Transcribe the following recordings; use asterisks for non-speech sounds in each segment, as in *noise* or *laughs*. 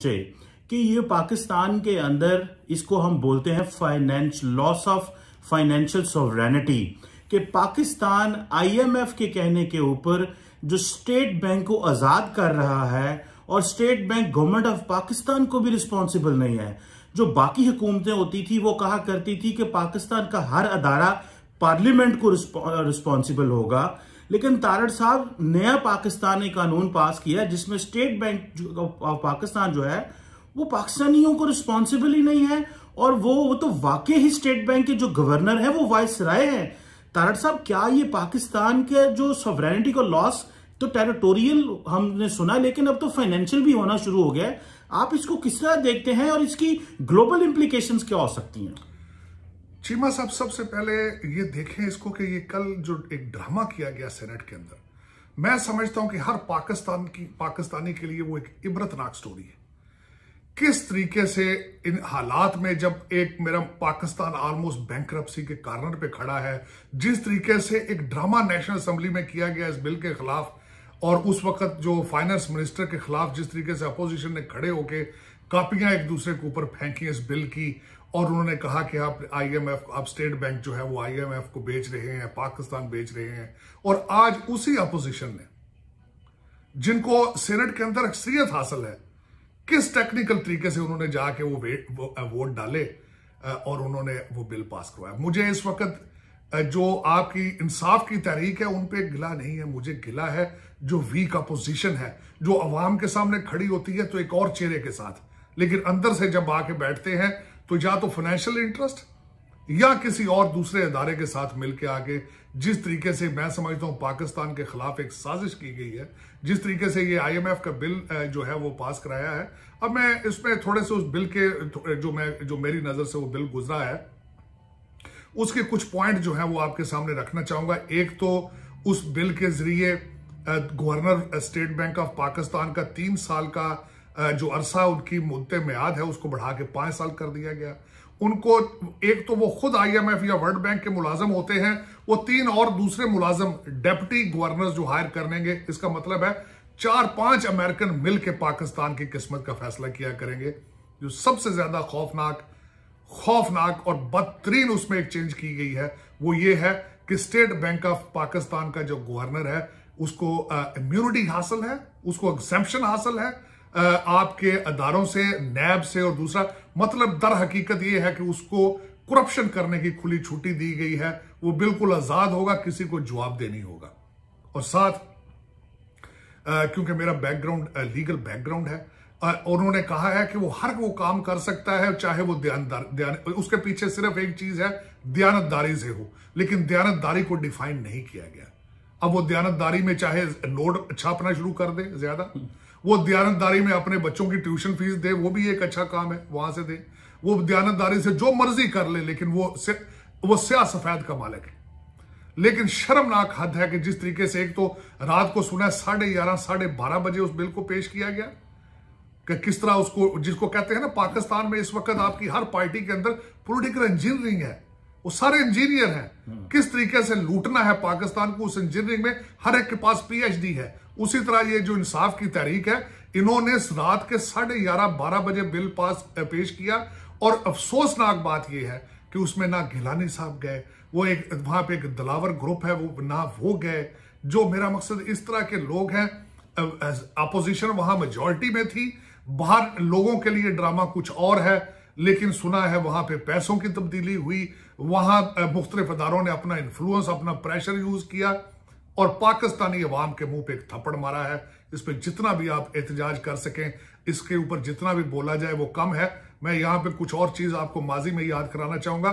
कि ये पाकिस्तान के अंदर इसको हम बोलते हैं finance loss of financial sovereignty कि पाकिस्तान आईएमएफ के कहने के ऊपर जो स्टेट बैंक को आज़ाद कर रहा है और State Bank government of Pakistan को भी रिस्पॉन्सिबल नहीं है। जो बाकी हुकूमतें होती थी, वो कहा करती थी कि पाकिस्तान का हर अदारा पार्लियामेंट को रिस्पॉन्सिबल होगा। लेकिन तारड़ साहब नया पाकिस्तान ने कानून पास किया जिसमें स्टेट बैंक ऑफ़ पाकिस्तान जो है, वो पाकिस्तानियों को रिस्पॉन्सिबल ही नहीं है, और वो वो तो वाकई ही स्टेट बैंक के जो गवर्नर है, वो वाइस राय है। तारड़ साहब, क्या ये पाकिस्तान के जो सॉवरेनिटी का लॉस तो टेरिटोरियल हमने सुना, लेकिन अब तो फाइनेंशियल भी होना शुरू हो गया है। आप इसको किस तरह देखते हैं, और इसकी ग्लोबल इंप्लीकेशंस क्या हो सकती हैं? चीमा साहब, सबसे पहले ये देखें इसको कि ये कल जो एक ड्रामा किया गया सेनेट के अंदर, मैं समझता हूँ कि हर पाकिस्तान की, पाकिस्तानी के लिए वो एक इबरतनाक स्टोरी है। किस तरीके से इन हालात में जब एक मेरा पाकिस्तान ऑलमोस्ट बैंक के कार्नर पे खड़ा है, जिस तरीके से एक ड्रामा नेशनल असेंबली में किया गया इस बिल के खिलाफ, और उस वक्त जो फाइनेंस मिनिस्टर के खिलाफ जिस तरीके से अपोजिशन ने खड़े होके कापियाँ एक दूसरे के ऊपर फेंकी इस बिल की और उन्होंने कहा कि आप आईएमएफ आप स्टेट बैंक जो है वो आईएमएफ को बेच रहे हैं पाकिस्तान बेच रहे हैं। और आज उसी अपोजिशन ने जिनको सेनेट के अंदर अक्सरियत हासिल है किस टेक्निकल तरीके से उन्होंने जाके वो, वोट डाले और उन्होंने वो बिल पास करवाया। मुझे इस वक्त जो आपकी इंसाफ की तहरीक है उन पर गिला नहीं है मुझे गिला है। जो वीक अपोजिशन है जो अवाम के सामने खड़ी होती है तो एक और चेहरे के साथ। लेकिन अंदर से जब आके बैठते हैं तो या तो फाइनेंशियल इंटरेस्ट या किसी और दूसरे अदारे के साथ मिलकर आगे, जिस तरीके से मैं समझता हूँ पाकिस्तान के खिलाफ एक साजिश की गई है, जिस तरीके से ये आईएमएफ का बिल जो है वो पास कराया है। अब मैं इसमें थोड़े से उस बिल के जो मैं, जो मेरी नज़र से वो बिल गुजरा है, उसके कुछ पॉइंट जो है वो आपके सामने रखना चाहूँगा। एक तो उस बिल के ज़रिए governor State Bank of Pakistan का तीन साल का जो अरसा उनकी मुद्दे म्याद है, उसको बढ़ा के पाँच साल कर दिया गया। उनको एक तो वो खुद आईएमएफ या वर्ल्ड बैंक के मुलाजम होते हैं, वो तीन और दूसरे मुलाजम डेप्टी गवर्नर जो हायर करेंगे, इसका मतलब है चार पाँच अमेरिकन मिल के पाकिस्तान की किस्मत का फैसला किया करेंगे, जो सबसे ज़्यादा खौफनाक खौफनाक और बदतरीन उसमें एक चेंज की गई है। वो ये है कि स्टेट बैंक ऑफ़ पाकिस्तान का जो गवर्नर है, उसको इम्यूनिटी हासिल है, उसको एग्जेम्पन हासिल है आपके अदारों से, नैब से और दूसरा मतलब दर हकीकत यह है कि उसको करप्शन करने की खुली छुट्टी दी गई है। वो बिल्कुल आज़ाद होगा, किसी को जवाब देनी होगा। और साथ क्योंकि मेरा बैकग्राउंड लीगल बैकग्राउंड है और उन्होंने कहा है कि वो हर वो काम कर सकता है, चाहे वो दयानदार, दयान, उसके पीछे सिर्फ़ एक चीज़ है, दयानतदारी से हो। लेकिन दयानतदारी को डिफाइन नहीं किया गया। अब वो दयानतदारी में चाहे नोट छापना शुरू कर दे ज़्यादा। वो दयानतदारी में अपने बच्चों की ट्यूशन फ़ीस दे वो भी एक अच्छा काम है वहाँ से दे। वो दयानतदारी से जो मर्ज़ी कर ले लेकिन वो से, वो स्या सफ़ेद का मालिक है। लेकिन शर्मनाक हद है कि जिस तरीके से एक तो रात को सुना साढ़े ग्यारह साढ़े बारह बजे उस बिल को पेश किया गया कि किस तरह उसको जिसको कहते हैं ना पाकिस्तान में इस वक्त आपकी हर पार्टी के अंदर पोलिटिकल इंजीनियरिंग है। वो सारे इंजीनियर हैं। किस तरीके से लूटना है पाकिस्तान को उस इंजीनियरिंग में हर एक के पास पीएचडी है। उसी तरह ये जो इंसाफ की तहरीक है, इन्होंने रात के साढ़े ग्यारह, बारह बजे बिल पास पेश किया। और अफसोसनाक बात यह है कि उसमें ना गिलानी साहब गए, वो एक, वहाँ पे एक दलावर ग्रुप है, वो, ना वो गए, जो मेरा मकसद इस तरह के लोग हैं अपोजिशन वहाँ मेजोरिटी में थी, बाहर लोगों के लिए ड्रामा कुछ और है, लेकिन सुना है वहाँ पे पैसों की तब्दीली हुई, वहाँ मुख्तलिफ़ अदारों ने अपना इन्फ्लुएंस अपना प्रेशर यूज़ किया। और पाकिस्तानी अवाम के मुँह पे एक थप्पड़ मारा है। इस पर जितना भी आप एहतजाज कर सकें, इसके ऊपर जितना भी बोला जाए वो कम है। मैं यहाँ पे कुछ और चीज़ आपको माजी में याद कराना चाहूँगा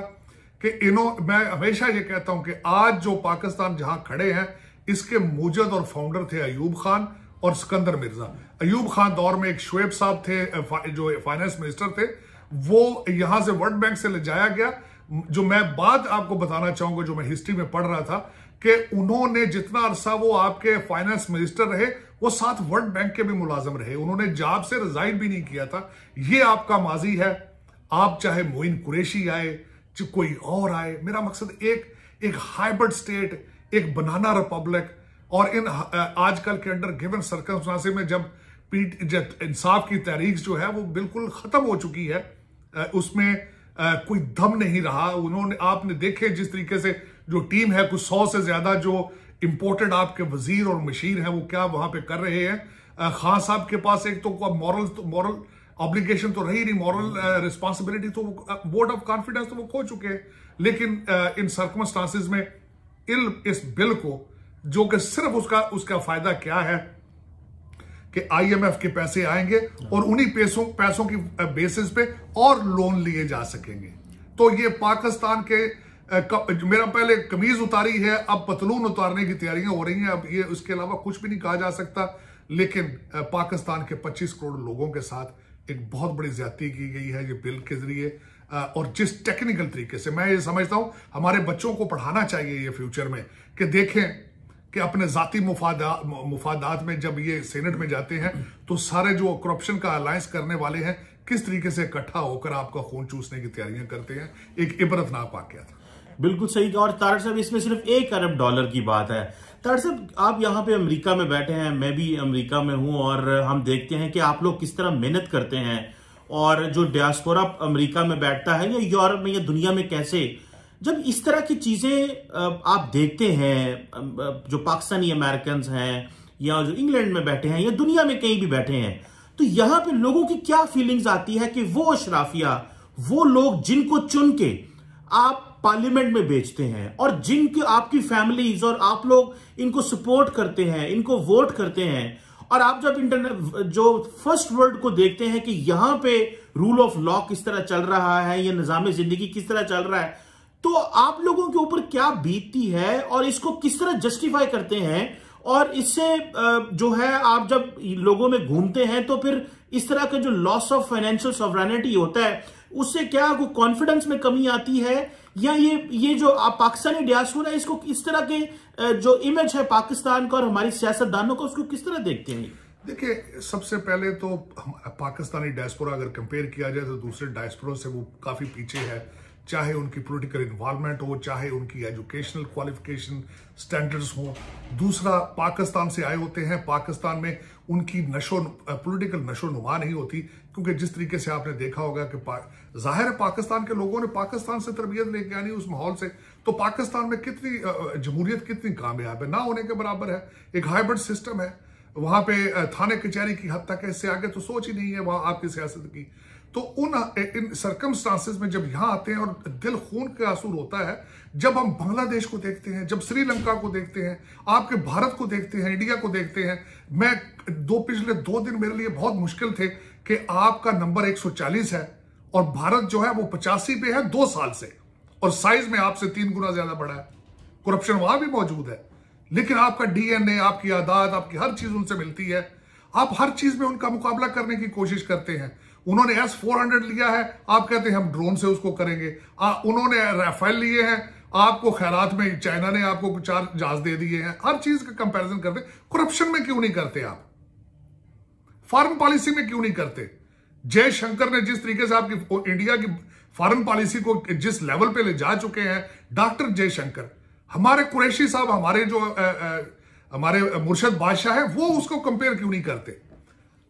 कि इनो, मैं हमेशा ये कहता हूँ कि आज जो पाकिस्तान जहाँ खड़े हैं, इसके मूजद और फाउंडर थे अयूब खान और सिकंदर मिर्ज़ा। अयूब खान दौर में एक शुएब साहब थे जो फाइनेंस मिनिस्टर थे, वो यहाँ से वर्ल्ड बैंक से ले जाया गया। जो मैं बात आपको बताना चाहूँगा, जो मैं हिस्ट्री में पढ़ रहा था कि उन्होंने जितना अरसा वो आपके फाइनेंस मिनिस्टर रहे, वो साथ वर्ल्ड बैंक के भी मुलाजम रहे। उन्होंने जॉब से रिजाइन भी नहीं किया था। ये आपका माजी है। आप चाहे मोइन कुरेशी आए चाहे कोई और आए, मेरा मकसद एक एक हाइब्रिड स्टेट एक बनाना रिपब्लिक और इन आजकल के अंडर गिवन सर्कमस्टांसिस में जब इंसाफ की तहरीक जो है वो बिल्कुल खत्म हो चुकी है उसमें कोई दम नहीं रहा। उन्होंने, आपने देखे जिस तरीके से जो टीम है, कुछ सौ से ज़्यादा जो इंपोर्टेड आपके वज़ीर और मशीर हैं, वो क्या वहाँ पे कर रहे हैं? खान साहब के पास एक तो मॉरल मॉरल ऑब्लिगेशन तो रही नहीं मॉरल रिस्पॉन्सिबिलिटी तो वोट ऑफ़ कॉन्फिडेंस तो वो खो चुके हैं। लेकिन इन सर्कमस्टांसिस में इल इस बिल को, जो कि सिर्फ़ उसका उसका फ़ायदा क्या है कि आईएमएफ के पैसे आएँगे और उन्हीं पैसों पैसों की बेसिस पे और लोन लिए जा सकेंगे। तो ये पाकिस्तान के मेरा पहले कमीज उतारी है, अब पतलून उतारने की तैयारियाँ हो रही हैं, अब ये उसके अलावा कुछ भी नहीं कहा जा सकता। लेकिन पाकिस्तान के 25 करोड़ लोगों के साथ एक बहुत बड़ी ज़्यादा की गई है, ये बिल के ज़रिए। और जिस टेक्निकल तरीके से, मैं ये समझता हूँ, हमारे बच्चों को पढ़ाना चाहिए ये फ्यूचर में, कि देखें कि अपने जाति मुफादा मुफादात में जब ये सेनेट में जाते हैं तो सारे जो करप्शन का अलायंस करने वाले हैं, किस तरीके से इकट्ठा होकर आपका खून चूसने की तैयारियाँ करते हैं? एक इबरतनाक वाक्य था? बिल्कुल सही कहा। और तारक साहब, इसमें सिर्फ़ एक अरब डॉलर की बात है। तारक साहब, आप यहाँ पे अमेरिका में बैठे हैं, मैं भी अमेरिका में हूँ, और हम देखते हैं कि आप लोग किस तरह मेहनत करते हैं। और जो डियास्पोरा अमेरिका में बैठता है, या यूरोप में, या दुनिया में कैसे, जब इस तरह की चीज़ें आप देखते हैं जो पाकिस्तानी अमेरिकन हैं, या जो इंग्लैंड में बैठे हैं, या दुनिया में कहीं भी बैठे हैं तो यहाँ पे लोगों की क्या फीलिंग्स आती है कि वो अशराफिया, वो लोग जिनको चुन के आप पार्लियामेंट में बेचते हैं और जिनकी आपकी फैमिलीज़ और आप लोग इनको सपोर्ट करते हैं, इनको वोट करते हैं और आप जब इंटरनेट जो फ़र्स्ट वर्ल्ड को देखते हैं कि यहाँ पे रूल ऑफ़ लॉ किस तरह चल रहा है या निज़ाम ज़िंदगी किस तरह चल रहा है तो आप लोगों के ऊपर क्या बीतती है और इसको किस तरह जस्टिफाई करते हैं और इससे जो है आप जब लोगों में घूमते हैं तो फिर इस तरह का जो लॉस ऑफ़ फाइनेंशियल सॉवरानिटी होता है, उससे क्या कॉन्फिडेंस में कमी आती है या ये ये जो पाकिस्तानी डियास्पोरा इसको इस तरह के जो इमेज है पाकिस्तान का और हमारी सियासतदानों का, उसको किस तरह देखते हैं? देखिए, सबसे पहले तो पाकिस्तानी डायस्पोरा अगर कंपेयर किया जाए तो दूसरे डायस्पोरों से वो काफ़ी पीछे है। चाहे उनकी पॉलिटिकल इन्वॉल्वमेंट हो, चाहे उनकी एजुकेशनल क्वालिफिकेशन स्टैंडर्ड्स हो। दूसरा, पाकिस्तान से आए होते हैं। पाकिस्तान में उनकी नशो पॉलिटिकल नशो नुमा नहीं होती। क्योंकि जिस तरीके से आपने देखा होगा कि पा, ज़ाहिर है पाकिस्तान के लोगों ने पाकिस्तान से तरबियत लेके आनी उस माहौल से तो पाकिस्तान में कितनी जमहूरियत कितनी कामयाब है? ना होने के बराबर है। एक हाइब्रिड सिस्टम है। वहाँ पे थाने कचहरी की हद तक है। इससे आगे तो सोच ही नहीं है वहाँ आपकी सियासत की। तो उन इन सरकमस्टांसिस में जब यहाँ आते हैं और दिल खून का आँसू होता है जब हम बांग्लादेश को देखते हैं जब श्रीलंका को देखते हैं आपके भारत को देखते हैं इंडिया को देखते हैं मैं दो पिछले दो दिन मेरे लिए बहुत मुश्किल थे कि आपका नंबर 140 है और भारत जो है वो पचासी पे है दो साल से और साइज़ में आपसे तीन गुना ज़्यादा बड़ा है। करप्शन वहाँ भी मौजूद है। लेकिन आपका डीएनए आपकी आदात आपकी हर चीज़ उनसे मिलती है। आप हर चीज़ में उनका मुकाबला करने की कोशिश करते हैं। उन्होंने एस फोर हंड्रेड लिया है। आप कहते हैं हम ड्रोन से उसको करेंगे। आ, उन्होंने राफेल लिए हैं। आपको खैरात में चाइना ने आपको चार जहाज़ दे दिए हैं। हर चीज़ का कंपैरिजन करते करप्शन में क्यों नहीं करते आप? फॉरेन पॉलिसी में क्यों नहीं करते? जयशंकर ने जिस तरीके से आपकी इंडिया की फॉरेन पॉलिसी को जिस लेवल पे ले जा चुके हैं डॉक्टर जयशंकर हमारे कुरैशी साहब हमारे जो आ, आ, हमारे मुर्शद बादशाह है वो उसको कंपेयर क्यों नहीं करते?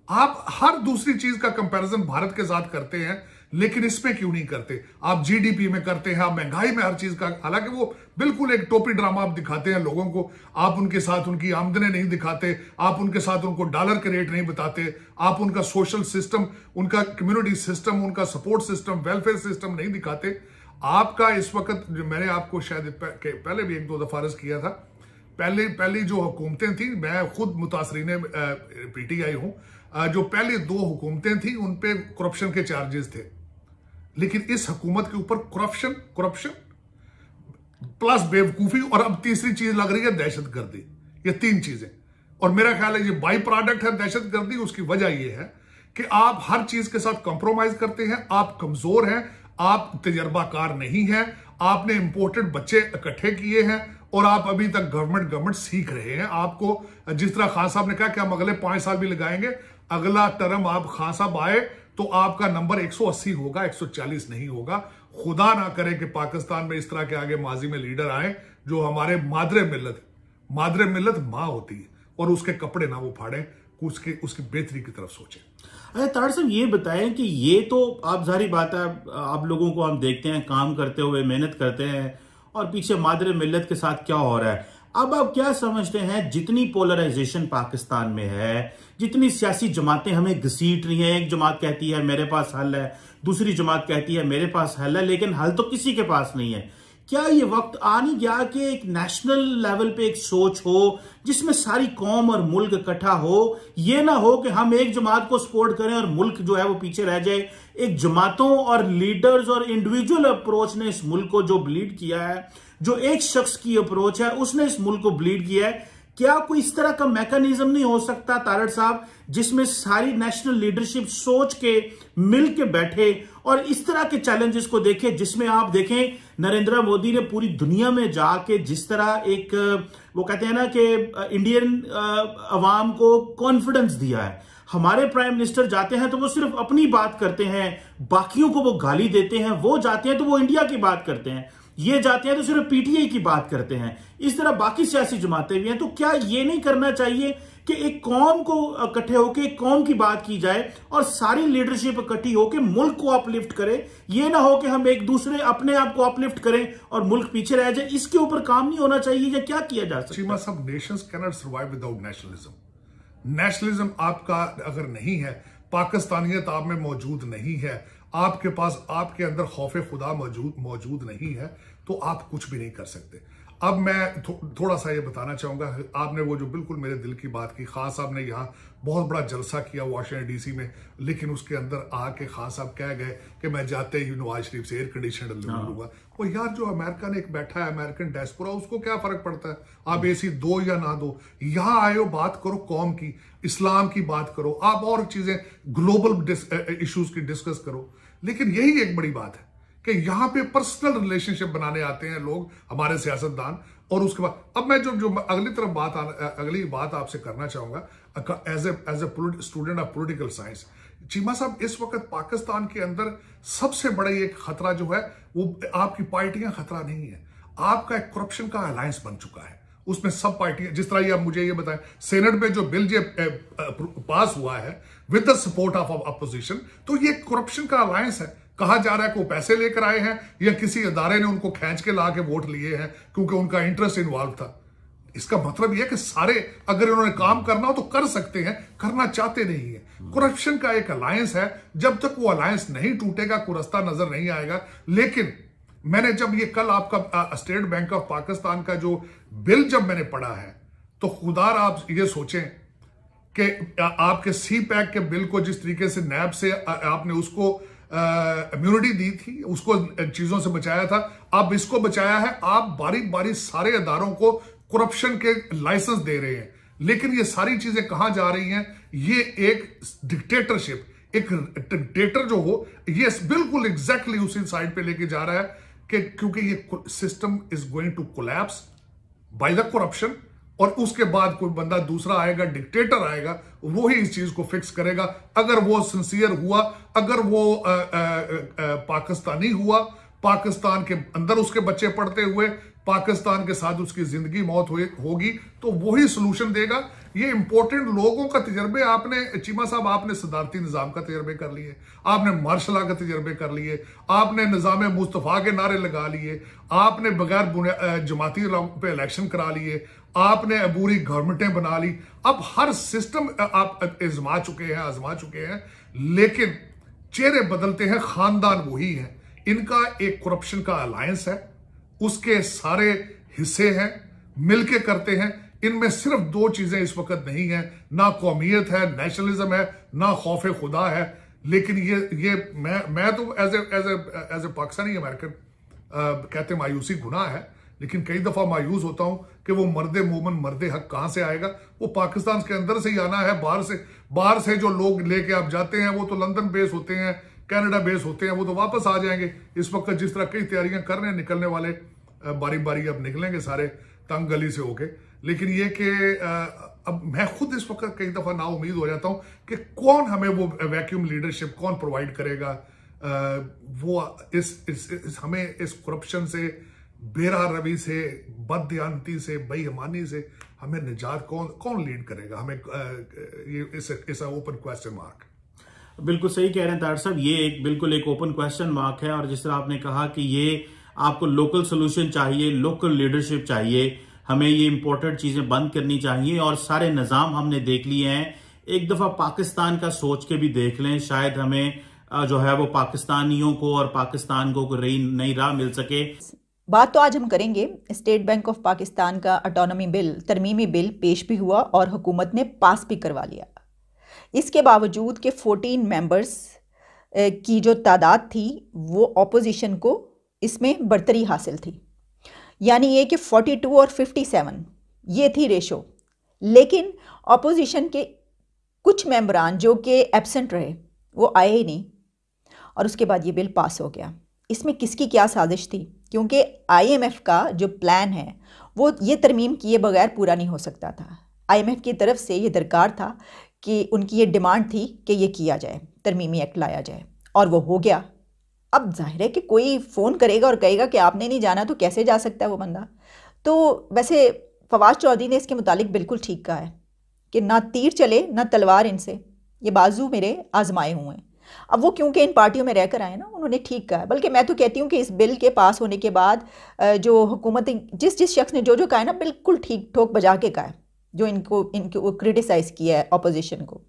आप हर दूसरी चीज़ का कंपैरिजन भारत के साथ करते हैं लेकिन इसमें क्यों नहीं करते? आप जीडीपी में करते हैं, आप महँगाई में हर चीज़ का, हालाँकि वो बिल्कुल एक टोपी ड्रामा आप दिखाते हैं लोगों को। आप उनके साथ उनकी आमदनी नहीं दिखाते, आप उनके साथ उनको डॉलर के रेट नहीं बताते, आप उनका सोशल सिस्टम उनका कम्युनिटी सिस्टम उनका सपोर्ट सिस्टम वेलफेयर सिस्टम नहीं दिखाते। आपका इस वक्त, मैंने आपको शायद पहले भी एक दो दफ़ा किया था। पहले, पहली जो हुकूमतें थी, मैं खुद मुतासरीन पीटीआई हूँ। जो पहले दो हुकूमतें थी, उन पे करप्शन के चार्जेस थे। लेकिन इस हुकूमत के ऊपर करप्शन करप्शन प्लस बेवकूफ़ी और अब तीसरी चीज़ लग रही है दहशत गर्दी ये तीन चीज़ें। और मेरा ख्याल है ये बाई प्रोडक्ट है दहशत गर्दी उसकी वजह यह है कि आप हर चीज़ के साथ कॉम्प्रोमाइज करते हैं, आप कमज़ोर हैं, आप तजर्बाकार नहीं हैं, आपने इंपोर्टेड बच्चे इकट्ठे किए हैं और आप अभी तक गवर्नमेंट गवर्नमेंट सीख रहे हैं। आपको जिस तरह खान साहब ने कहा कि हम अगले पाँच साल भी लगाएँगे, अगला टर्म आप खान साहब आए तो आपका नंबर 180 होगा 140 नहीं होगा। खुदा ना करे कि पाकिस्तान में इस तरह के आगे माजी में लीडर आए जो हमारे मादरे मिल्लत, मादरे मिलत माँ होती है और उसके कपड़े ना वो फाड़े, उसके, उसकी बेहतरी की तरफ़ सोचे। अरे तार साहब, ये बताएँ कि ये तो आप जारी बात है, आप लोगों को हम देखते हैं, काम करते हुए मेहनत करते हैं और पीछे मादर मिलत के साथ क्या हो रहा है। अब आप क्या समझते हैं? जितनी पोलराइजेशन पाकिस्तान में है, जितनी सियासी जमातें हमें घसीट रही हैं। एक जमात कहती है, मेरे पास हल है। दूसरी जमात कहती है, मेरे पास हल है, लेकिन हल तो किसी के पास नहीं है। क्या ये वक्त आ नहीं गया कि एक नेशनल लेवल पे एक सोच हो, जिसमें सारी कौम और मुल्क इकट्ठा हो? ये ना हो कि हम एक जमात को सपोर्ट करें और मुल्क जो है वो पीछे रह जाए। एक जमातों और लीडर्स और इंडिविजुअल अप्रोच ने इस मुल्क को जो ब्लीड किया है जो एक शख्स की अप्रोच है, उसने इस मुल्क को ब्लीड किया है। क्या कोई इस तरह का मैकेनिज्म नहीं हो सकता, तारड़ साहब, जिसमें सारी नेशनल लीडरशिप सोच के, मिल के बैठे और इस तरह के चैलेंजेस को देखे, जिसमें आप देखें, नरेंद्र मोदी ने पूरी दुनिया में जाके जिस तरह एक, वो कहते हैं ना कि इंडियन अवाम को कॉन्फिडेंस दिया है। हमारे प्राइम मिनिस्टर जाते हैं तो वो सिर्फ़ अपनी बात करते हैं, बाकियों को वो गाली देते हैं, वो जाते हैं तो वो इंडिया की बात करते हैं। ये जाते हैं तो सिर्फ़ पीटीआई की बात करते हैं। इस तरह बाकी सियासी जमातें भी हैं तो क्या ये नहीं करना चाहिए कि एक कौम को इकट्ठे होकर एक कौम की बात की जाए और सारी लीडरशिप इकट्ठी होकर मुल्क को अपलिफ्ट करे? ये ना हो कि हम एक दूसरे अपने आप को अपलिफ्ट करें और मुल्क पीछे रह जाए। इसके ऊपर काम नहीं होना चाहिए या क्या किया जा सकता सब nations cannot survive without nationalism nationalism आपका अगर नहीं है, पाकिस्तानियत आप में मौजूद नहीं है आपके पास आपके अंदर खौफ खुदा मौजूद मौजूद नहीं है तो आप कुछ भी नहीं कर सकते। अब मैं थो, थोड़ा सा ये बताना चाहूँगा आपने वो जो बिल्कुल मेरे दिल की बात की खास साहब ने यहाँ बहुत बड़ा जलसा किया वाशिंगटन डीसी में लेकिन उसके अंदर आके खास साहब कह गए कि मैं जाते ही नवाज़ शरीफ से एयर कंडीशन। लूँगा। वो यार जो अमेरिका ने एक बैठा है अमेरिकन डेस्पोरा उसको क्या फ़र्क पड़ता है? आप एसी दो या ना दो यहाँ हो बात करो कौम की इस्लाम की बात करो आप और चीज़ें ग्लोबल इश्यूज़ की डिस्कस करो। लेकिन यही एक बड़ी बात है कि यहाँ पे पर्सनल रिलेशनशिप बनाने आते हैं लोग हमारे सियासतदान और उसके बाद अब मैं जो जो अगली तरफ़ बात आ, अगली बात आपसे करना चाहूँगा as a as a student of political science Cheema साहब इस वक्त पाकिस्तान के अंदर सबसे बड़ा एक खतरा जो है वो आपकी पार्टियाँ खतरा नहीं है। आपका एक करप्शन का अलायंस बन चुका है। उसमें सब पार्टियाँ जिस तरह ये आप मुझे ये बताएँ सेनेट में जो बिल जो पास हुआ है with the support of opposition तो ये करप्शन का अलायंस है। कहा जा रहा है कि वो पैसे लेकर आए हैं या किसी अदारे ने उनको खींच के ला के वोट लिए हैं क्योंकि उनका इंटरेस्ट इन्वॉल्व था। इसका मतलब यह कि सारे अगर इन्होंने काम करना हो तो कर सकते हैं, करना चाहते नहीं है। करप्शन का एक अलायंस है। जब तक वो अलायंस नहीं टूटेगा, कुरस्ता नज़र नहीं आएगा। लेकिन मैंने जब ये कल आपका स्टेट बैंक ऑफ़ पाकिस्तान का जो बिल जब मैंने पढ़ा है तो खुदार आप ये सोचें कि आपके सी पैक के बिल को जिस तरीके से नैब से आपने उसको इम्यूनिटी दी थी, उसको चीज़ों से बचाया था, अब इसको बचाया है, आप बारी बारी सारे अदारों को करप्शन के लाइसेंस दे रहे हैं। लेकिन ये सारी चीज़ें कहाँ जा रही हैं? ये एक डिक्टेटरशिप एक डिक्टेटर जो हो, ये बिल्कुल एग्जैक्टली उसी साइड पे लेके जा रहा है कि क्योंकि ये system is going to collapse by the corruption और उसके बाद कोई बंदा दूसरा आएगा डिक्टेटर आएगा वो ही इस चीज़ को फिक्स करेगा। अगर वो सिंसियर हुआ अगर वो आ, आ, आ, पाकिस्तानी हुआ पाकिस्तान के अंदर उसके बच्चे पढ़ते हुए पाकिस्तान के साथ उसकी ज़िंदगी मौत होगी तो वही सोल्यूशन देगा। ये इंपॉर्टेंट लोगों का तजर्बे आपने चीमा साहब आपने सदारती निज़ाम का तजर्बे कर लिए आपने मार्शला का तजर्बे कर लिए आपने निज़ाम मुस्तफ़ा के नारे लगा लिए आपने बगैर जमाती पे इलेक्शन करा लिए आपने अबूरी गवर्नमेंटें बना ली। अब हर सिस्टम आप आजमा चुके हैं, आजमा चुके हैं। लेकिन चेहरे बदलते हैं, खानदान वही है। इनका एक करप्शन का अलायंस है। उसके सारे हिस्से हैं, मिलके करते हैं। इनमें सिर्फ़ दो चीज़ें इस वक्त नहीं है। ना कौमियत है नेशनलिज्म है, ना खौफ खुदा है। लेकिन ये ये, मैं मैं तो as as as a Pakistani American कहते मायूसी गुनाह है। लेकिन कई दफ़ा मायूस होता हूँ कि वो मर्द मोमन मर्द हक कहाँ से आएगा? वो पाकिस्तान के अंदर से ही आना है बाहर से बाहर से जो लोग लेके आप जाते हैं वो तो लंदन बेस होते हैं कनाडा बेस होते हैं वो तो वापस आ जाएँगे। इस वक्त जिस तरह कई तैयारियाँ कर रहे हैं निकलने वाले बारी बारी अब निकलेंगे सारे तंग गली से होके। लेकिन ये कि अब मैं खुद इस वक्त कई दफ़ा ना उम्मीद हो जाता हूँ कि कौन हमें वो वैक्यूम लीडरशिप कौन प्रोवाइड करेगा? वो इस, इस, इस हमें इस करप्शन से बेरा रवि से बदयांती से, बेईमानी से हमें निजात कौन कौन लीड करेगा? हमें ये, इस ओपन क्वेश्चन मार्क बिल्कुल सही कह रहे हैं तार साहब, ये एक, बिल्कुल एक ओपन क्वेश्चन मार्क है और जिस तरह आपने कहा कि ये आपको लोकल सोल्यूशन चाहिए लोकल लीडरशिप चाहिए, हमें ये इंपॉर्टेंट चीज़ें बंद करनी चाहिए और सारे निज़ाम हमने देख लिए हैं। एक दफ़ा पाकिस्तान का सोच के भी देख लें, शायद हमें जो है वो पाकिस्तानियों को और पाकिस्तान को नई राह मिल सके। बात तो आज हम करेंगे। स्टेट बैंक ऑफ़ पाकिस्तान का अटोनमी बिल तरमीमी बिल पेश भी हुआ और हुकूमत ने पास भी करवा लिया। इसके बावजूद के 14 मेंबर्स की जो तादाद थी, वो ऑपोजिशन को इसमें बढ़तरी हासिल थी। यानी ये कि 42 और 57 ये थी रेशो लेकिन ऑपोजिशन के कुछ मेंबरान जो कि एबसेंट रहे, वो आए ही नहीं और उसके बाद ये बिल पास हो गया। इसमें किसकी क्या साजिश थी? क्योंकि आईएमएफ का जो प्लान है, वो ये तरमीम किए बगैर पूरा नहीं हो सकता था। आईएमएफ की तरफ़ से ये दरकार था कि उनकी ये डिमांड थी कि ये किया जाए, तरमीमी एक्ट लाया जाए, और वो हो गया। अब ज़ाहिर है कि कोई फ़ोन करेगा और कहेगा कि आपने नहीं जाना तो कैसे जा सकता है वो बंदा? तो वैसे फवाद चौधरी ने इसके मुतालिक बिल्कुल ठीक कहा है कि ना तीर चले, ना तलवार इनसे। ये बाजू मेरे आजमाए हुए हैं। अब वो क्योंकि इन पार्टियों में रहकर आए ना, उन्होंने ठीक कहा बल्कि मैं तो कहती हूँ कि इस बिल के पास होने के बाद जो हुकूमत, जिस जिस शख्स ने जो जो कहा है ना, बिल्कुल ठीक ठोक बजा के कहा है, जो इनको इनको क्रिटिसाइज़ किया है अपोजिशन को।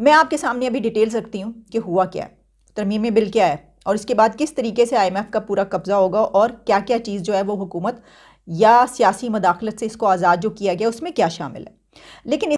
मैं आपके सामने अभी डिटेल्स रखती हूँ कि हुआ क्या है, तरमीमी बिल क्या है, और इसके बाद किस तरीके से आईएमएफ का पूरा कब्ज़ा होगा, और क्या क्या चीज़ जो है वो हुकूमत या सियासी मदाखलत से इसको आज़ाद जो किया गया, उसमें क्या शामिल है। लेकिन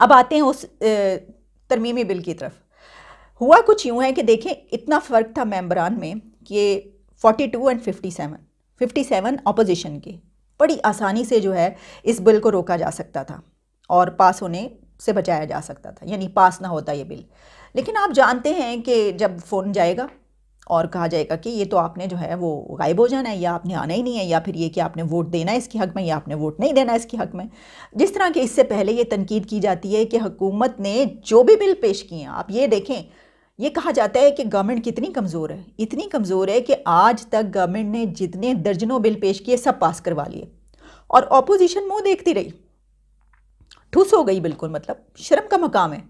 अब आते हैं उस तरमीमी बिल की तरफ़। हुआ कुछ यूँ है कि देखें, इतना फ़र्क था मेम्बरान में कि 42 एंड 57 57 अपोजिशन के। बड़ी आसानी से जो है, इस बिल को रोका जा सकता था और पास होने से बचाया जा सकता था, यानी पास ना होता ये बिल। लेकिन आप जानते हैं कि जब फ़ोन जाएगा और कहा जाएगा कि ये तो आपने जो है वो गायब हो जाना है, या आपने आना ही नहीं है, या फिर ये कि आपने वोट देना है इसके हक़ में, या आपने वोट नहीं देना है इसके हक़ में। जिस तरह के इससे पहले ये तनकीद की जाती है कि हुकूमत ने जो भी बिल पेश किए हैं, आप ये देखें, ये कहा जाता है कि गवर्नमेंट कितनी कमज़ोर है, इतनी कमज़ोर है कि आज तक गवर्नमेंट ने जितने दर्जनों बिल पेश किए, सब पास करवा लिए। और अपोजिशन मुँह देखती रही। ठूस हो गई बिल्कुल मतलब शर्म का मकाम है।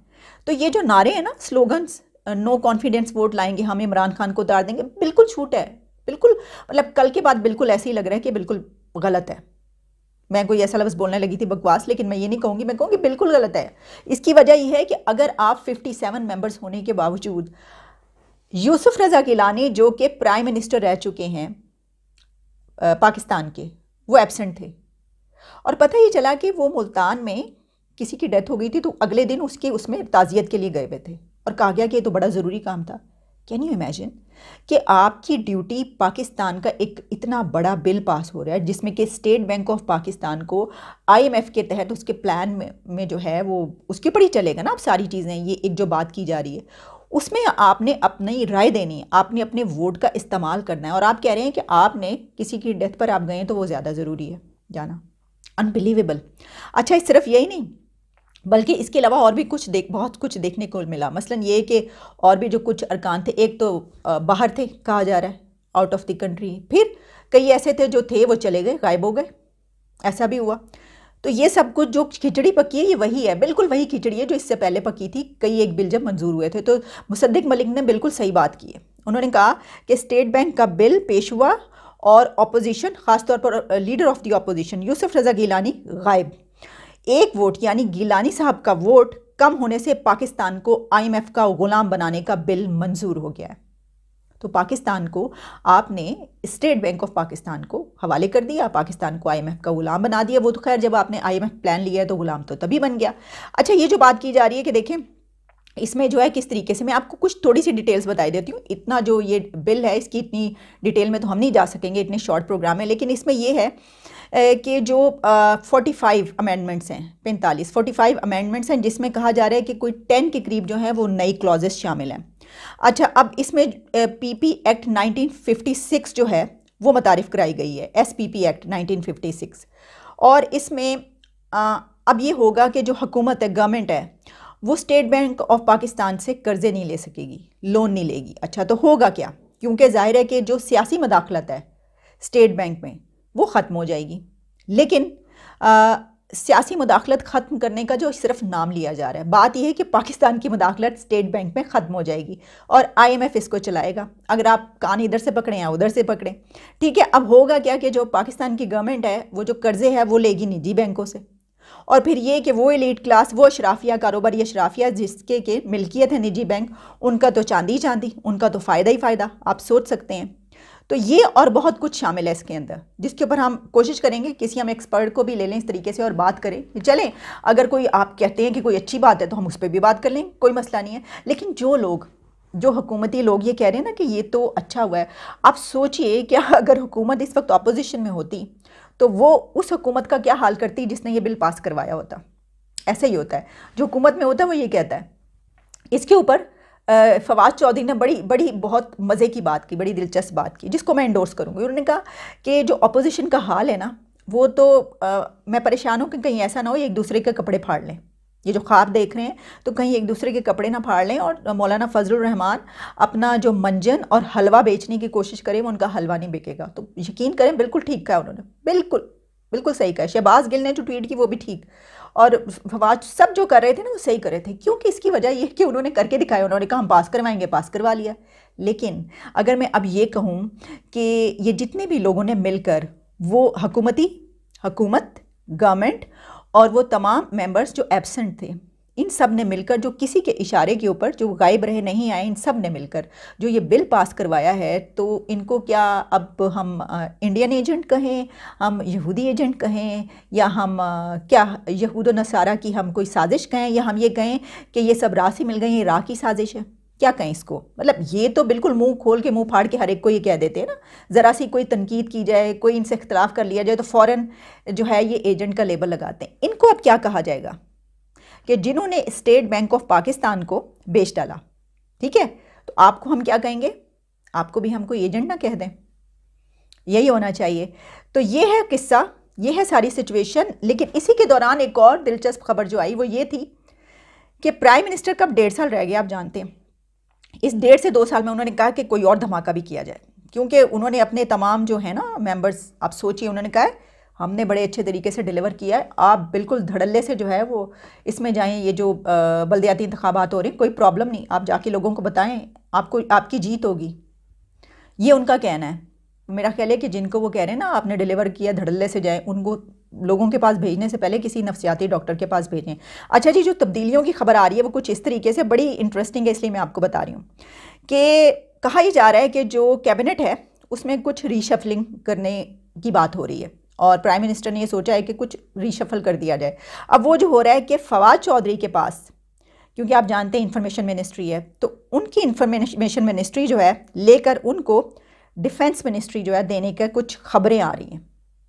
तो ये जो नारे हैं ना स्लोगन्स नो कॉन्फिडेंस वोट लाएँगे, हम इमरान खान को उतार देंगे। बिल्कुल छूट है, बिल्कुल मतलब कल के बाद बिल्कुल ऐसे ही लग रहा है कि बिल्कुल गलत है। मैं कोई ऐसा लफ्ज़ बोलने लगी थी बकवास, लेकिन मैं ये नहीं कहूँगी, मैं कहूँगी बिल्कुल गलत है। इसकी वजह यह है कि अगर आप 57 मेंबर्स होने के बावजूद यूसुफ रज़ा गिलानी, जो कि प्राइम मिनिस्टर रह चुके हैं पाकिस्तान के, वो एबसेंट थे। और पता ही चला कि वो मुल्तान में किसी की डेथ हो गई थी तो अगले दिन उसके, उसमें ताज़ियत के लिए गए हुए थे। और कहा गया कि ये तो बड़ा ज़रूरी काम था। कैन यू इमेजिन कि आपकी ड्यूटी पाकिस्तान का एक इतना बड़ा बिल पास हो रहा है जिसमें कि स्टेट बैंक ऑफ़ पाकिस्तान को आईएमएफ के तहत उसके प्लान में, में जो है वो उसके ऊपर ही चलेगा ना अब सारी चीज़ें ये एक जो बात की जा रही है। उसमें आपने अपनी राय देनी है आपने अपने वोट का इस्तेमाल करना है और आप कह रहे हैं कि आपने किसी की डेथ पर आप गए तो वो ज़्यादा ज़रूरी है। जाना। अनबिलीवेबल अच्छा सिर्फ़ यही नहीं बल्कि इसके अलावा और भी कुछ देख, बहुत कुछ देखने को मिला। मसलन ये कि और भी जो कुछ अरकान थे, एक तो बाहर थे, कहा जा रहा है आउट ऑफ़ द कंट्री फिर कई ऐसे थे जो थे, वो चले गए, गायब हो गए। ऐसा भी हुआ। तो ये सब कुछ जो खिचड़ी पकी है, ये वही है, बिल्कुल वही खिचड़ी है जो इससे पहले पकी थी। कई एक बिल जब मंजूर हुए थे तो मुसद्दिक मलिक ने बिल्कुल सही बात की है। उन्होंने कहा कि स्टेट बैंक का बिल पेश हुआ और अपोजिशन ख़ासतौर पर leader of the opposition Yusuf Raza Gilani, गायब। एक वोट, यानी गिलानी साहब का वोट कम होने से पाकिस्तान को आईएमएफ का गुलाम बनाने का बिल मंजूर हो गया है। तो पाकिस्तान को आपने स्टेट बैंक ऑफ़ पाकिस्तान को हवाले कर दिया, पाकिस्तान को आईएमएफ का गुलाम बना दिया। वो तो खैर, जब आपने आईएमएफ प्लान लिया है तो गुलाम तो तभी बन गया। अच्छा ये जो बात की जा रही है कि देखें, इसमें जो है, किस तरीके से, मैं आपको कुछ थोड़ी सी डिटेल्स बताई देती हूँ। इतना जो ये बिल है, इसकी इतनी डिटेल में तो हम नहीं जा सकेंगे, इतने शॉर्ट प्रोग्राम है, लेकिन इसमें यह है कि जो फोर्टी फाइव अमेंडमेंट्स हैं पैंतालीस। फोर्टी फाइव अमेंडमेंट्स हैं जिसमें कहा जा रहा है कि कोई टेन के करीब जो है वो नई क्लॉजेस शामिल हैं। अच्छा अब इसमें पीपी एक्ट 1956 जो है वो मुतारफ़ कराई गई है एस पी पी एक्ट 1956 और इसमें आ, अब ये होगा कि जो हुकूमत है गवर्नमेंट है वो स्टेट बैंक ऑफ़ पाकिस्तान से कर्ज़े नहीं ले सकेगी लोन नहीं लेगी। अच्छा तो होगा क्या? क्योंकि ज़ाहिर है कि जो सियासी मदाखलत है स्टेट बैंक में वो ख़त्म हो जाएगी। लेकिन सियासी मुदाखलत ख़त्म करने का जो सिर्फ़ नाम लिया जा रहा है, बात यह है कि पाकिस्तान की मुदाखलत स्टेट बैंक में ख़त्म हो जाएगी और आईएमएफ इसको चलाएगा। अगर आप कान इधर से पकड़ें या उधर से पकड़ें, ठीक है, अब होगा क्या कि जो पाकिस्तान की गवर्नमेंट है, वो जो कर्ज़े है, वो लेगी निजी बैंकों से। और फिर ये कि वो एलीट क्लास, वो अशराफिया कारोबारी अशराफिया जिसके के मिल्कियत है निजी बैंक, उनका तो चांदी चांदी, उनका तो फ़ायदा ही फ़ायदा, आप सोच सकते हैं। तो ये और बहुत कुछ शामिल है इसके अंदर, जिसके ऊपर हम कोशिश करेंगे किसी हम एक्सपर्ट को भी ले लें इस तरीके से और बात करें। चलें, अगर कोई आप कहते हैं कि कोई अच्छी बात है तो हम उस पर भी बात कर लें, कोई मसला नहीं है। लेकिन जो लोग, जो हुकूमती लोग ये कह रहे हैं ना कि ये तो अच्छा हुआ है, आप सोचिए कि *laughs* अगर हुकूमत इस वक्त अपोजिशन में होती तो वो उस हुकूमत का क्या हाल करती जिसने ये बिल पास करवाया होता? ऐसा ही होता है। जो हुकूमत में होता है वो ये कहता है, इसके ऊपर फवाद चौधरी ने बड़ी बड़ी बहुत मज़े की बात की बड़ी दिलचस्प बात की जिसको मैं इंडोर्स करूँगी। उन्होंने कहा कि जो अपोजिशन का हाल है ना वो तो आ, मैं परेशान हूँ कि कहीं ऐसा ना हो एक दूसरे के कपड़े फाड़ लें। ये जो ख्वाब देख रहे हैं तो कहीं एक दूसरे के कपड़े ना फाड़ लें और मौलाना फजल रहमान अपना जो मंजन और हलवा बेचने की कोशिश करें वो उनका हलवा नहीं बिकेगा। तो यकीन करें बिल्कुल ठीक कहा उन्होंने। बिल्कुल बिल्कुल सही कहा। शहबाज गिल ने जो ट्वीट की वो भी ठीक। और फवाद सब जो कर रहे थे ना, वो सही कर रहे थे। क्योंकि इसकी वजह यह कि उन्होंने करके दिखाया, उन्होंने कहा, हम पास करवाएँगे, पास करवा लिया। लेकिन अगर मैं अब ये कहूँ कि ये जितने भी लोगों ने मिलकर वो हकूमती, हकूमत, गवर्नमेंट और वो तमाम मेंबर्स जो एबसेंट थे इन सबने मिलकर, जो किसी के इशारे के ऊपर, जो गायब रहे, नहीं आए, इन सबने मिलकर जो ये बिल पास करवाया है तो इनको क्या अब हम इंडियन एजेंट कहें, हम यहूदी एजेंट कहें, या हम क्या यहूद नसारा की हम कोई साजिश कहें, या हम ये कहें कि ये सब राह से मिल गए ये राह की साजिश है? क्या कहें इसको? मतलब ये तो बिल्कुल मुँह खोल के, मुँह फाड़ के हर एक को ये कह देते हैं ना, ज़रा सी कोई तनकीद की जाए, कोई इनसे इख्तलाफ कर लिया जाए तो फ़ौर जो है ये एजेंट का लेबल लगाते हैं। इनको अब क्या कहा जाएगा? कि जिन्होंने स्टेट बैंक ऑफ़ पाकिस्तान को बेच डाला। ठीक है? तो आपको हम क्या कहेंगे? आपको भी हम कोई एजेंट ना कह दें। यही होना चाहिए। तो ये है किस्सा, ये है सारी सिचुएशन लेकिन इसी के दौरान एक और दिलचस्प खबर जो आई, वो ये थी कि प्राइम मिनिस्टर कब डेढ़ साल रह गए, आप जानते हैं। इस डेढ़ से दो साल में उन्होंने कहा कि कोई और धमाका भी किया जाए। क्योंकि उन्होंने अपने तमाम जो है ना मेंबर्स आप सोचिए, उन्होंने कहा हमने बड़े अच्छे तरीके से डिलीवर किया है। आप बिल्कुल धड़ल्ले से जो है वो इसमें जाएँ, ये जो बल्दियाती इंतबात हो रहे हैं, कोई प्रॉब्लम नहीं। आप जाके लोगों को बताएँ, आपको, आपकी जीत होगी। ये उनका कहना है। मेरा ख्याल है कि जिनको वो कह रहे हैं ना, आपने डिलीवर किया, धड़ल्ले से जाए, उनको लोगों के पास भेजने से पहले किसी नफसियाती डॉक्टर के पास भेजें। अच्छा जी, जो तब्दीलियों की खबर आ रही है, वो कुछ इस तरीके से बड़ी इंटरेस्टिंग है, इसलिए मैं आपको बता रही हूँ कि कहा ही जा रहा है कि जो कैबिनेट है, उसमें कुछ रीशफलिंग करने की बात हो रही है। और प्राइम मिनिस्टर ने ये सोचा है कि कुछ रीशफल कर दिया जाए। अब वो जो हो रहा है कि फवाद चौधरी के पास, क्योंकि आप जानते हैं इंफॉर्मेशन मिनिस्ट्री है तो उनकी इंफॉर्मेशन मिनिस्ट्री जो है, लेकर उनको डिफेंस मिनिस्ट्री जो है देने का कुछ खबरें आ रही हैं